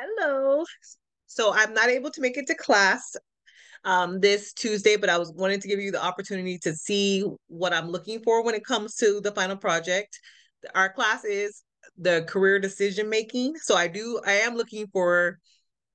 Hello. So I'm not able to make it to class um, this Tuesday, but I was wanting to give you the opportunity to see what I'm looking for when it comes to the final project. Our class is the career decision making. So I do, I am looking for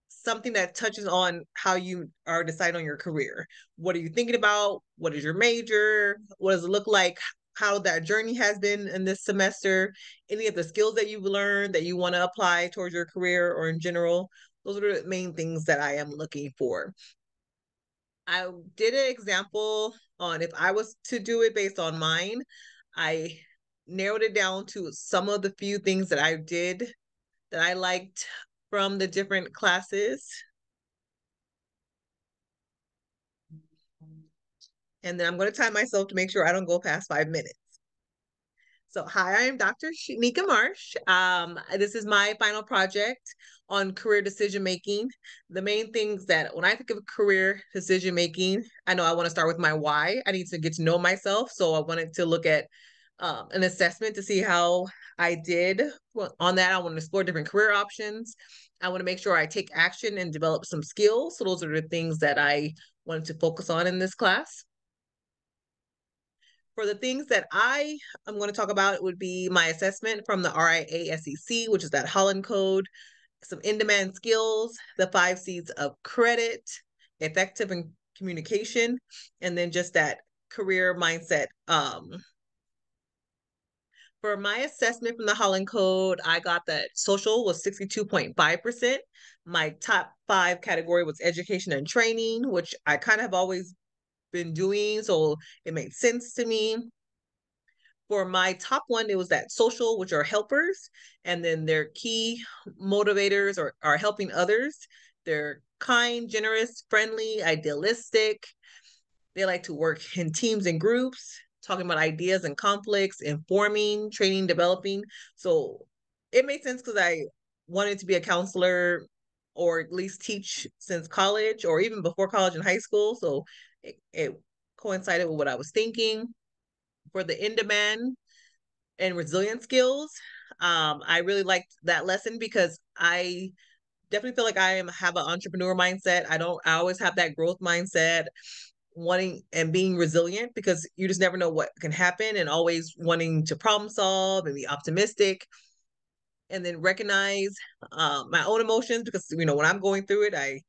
something that touches on how you are deciding on your career. What are you thinking about? What is your major? What does it look like? How that journey has been in this semester, any of the skills that you've learned that you want to apply towards your career or in general. Those are the main things that I am looking for. I did an example on if I was to do it based on mine. I narrowed it down to some of the few things that I did that I liked from the different classes. And then I'm going to time myself to make sure I don't go past five minutes. So, hi, I am Dr. Chanika Marsh. Um, this is my final project on career decision making. The main things that when I think of career decision making, I know I want to start with my why. I need to get to know myself. So, I wanted to look at um, an assessment to see how I did well, on that. I want to explore different career options. I want to make sure I take action and develop some skills. So those are the things that I wanted to focus on in this class. For the things that I am going to talk about, would be my assessment from the RIASEC, which is that Holland Code, some in-demand skills, the five C's of credit, effective in communication, and then just that career mindset um, for my assessment from the Holland Code, I got that social was 62.5%. My top five category was education and training, which I kind of have always been doing. So it made sense to me. For my top one, it was that social, which are helpers, and then their key motivators or are helping others. They're kind, generous, friendly, idealistic. They like to work in teams and groups talking about ideas and conflicts, informing, training, developing. So it made sense because I wanted to be a counselor or at least teach since college or even before college and high school. So it, it coincided with what I was thinking. For the in demand and resilient skills, um, I really liked that lesson because I definitely feel like I am have an entrepreneur mindset. I don't I always have that growth mindset wanting and being resilient because you just never know what can happen and always wanting to problem solve and be optimistic and then recognize uh, my own emotions because you know when i'm going through it i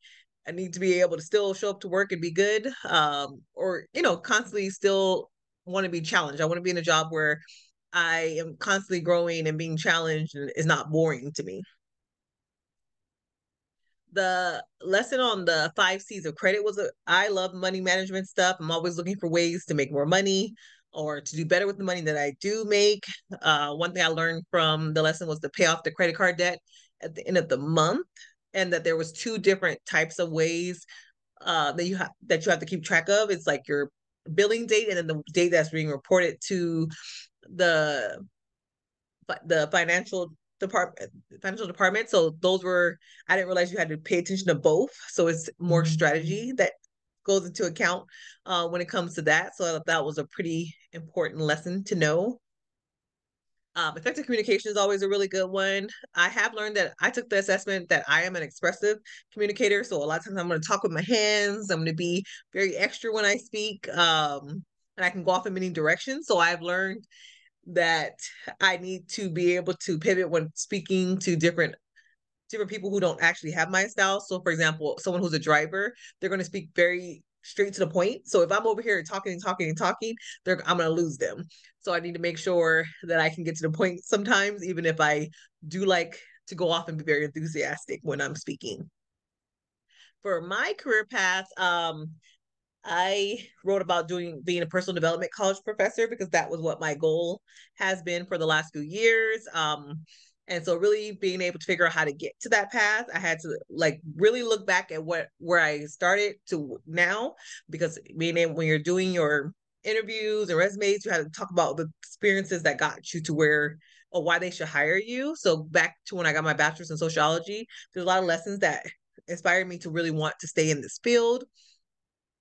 i need to be able to still show up to work and be good um, or you know constantly still want to be challenged i want to be in a job where i am constantly growing and being challenged and is not boring to me the lesson on the five C's of credit was a, I love money management stuff. I'm always looking for ways to make more money or to do better with the money that I do make. Uh, one thing I learned from the lesson was to pay off the credit card debt at the end of the month, and that there was two different types of ways uh, that you have that you have to keep track of. It's like your billing date and then the date that's being reported to the the financial department financial department so those were i didn't realize you had to pay attention to both so it's more mm-hmm. strategy that goes into account uh, when it comes to that so that was a pretty important lesson to know um, effective communication is always a really good one. I have learned that I took the assessment that I am an expressive communicator. So a lot of times I'm going to talk with my hands. I'm going to be very extra when I speak, um, and I can go off in many directions. So I've learned that I need to be able to pivot when speaking to different different people who don't actually have my style. So for example, someone who's a driver, they're going to speak very straight to the point. So if I'm over here talking and talking and talking, they're I'm going to lose them. So I need to make sure that I can get to the point sometimes even if I do like to go off and be very enthusiastic when I'm speaking. For my career path, um, I wrote about doing being a personal development college professor because that was what my goal has been for the last few years. Um, and so really being able to figure out how to get to that path, I had to like really look back at what where I started to now because being able when you're doing your interviews and resumes, you had to talk about the experiences that got you to where or why they should hire you. So back to when I got my bachelor's in sociology, there's a lot of lessons that inspired me to really want to stay in this field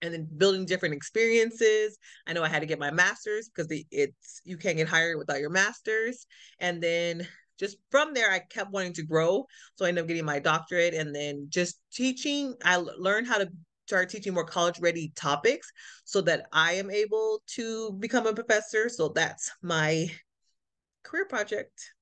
and then building different experiences. I know I had to get my master's because the, it's you can't get hired without your master's, and then just from there, I kept wanting to grow. So I ended up getting my doctorate and then just teaching. I learned how to start teaching more college ready topics so that I am able to become a professor. So that's my career project.